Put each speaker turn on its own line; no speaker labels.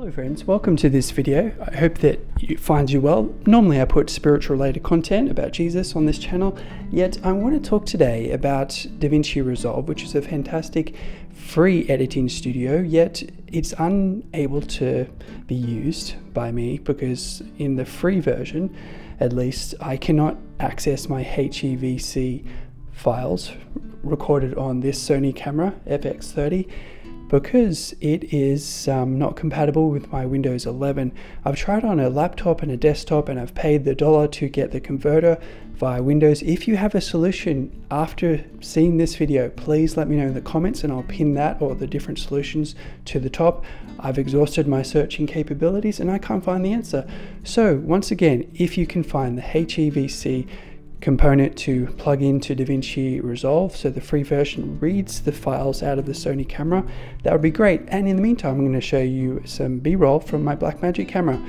Hello friends, welcome to this video. I hope that it finds you well. Normally I put spiritual related content about Jesus on this channel, yet I want to talk today about DaVinci Resolve, which is a fantastic free editing studio, yet it's unable to be used by me because in the free version, at least, I cannot access my HEVC files recorded on this Sony camera, FX30 because it is um, not compatible with my Windows 11. I've tried on a laptop and a desktop and I've paid the dollar to get the converter via Windows. If you have a solution after seeing this video, please let me know in the comments and I'll pin that or the different solutions to the top. I've exhausted my searching capabilities and I can't find the answer. So once again, if you can find the HEVC component to plug into DaVinci Resolve so the free version reads the files out of the Sony camera, that would be great. And in the meantime, I'm going to show you some B-roll from my Blackmagic camera.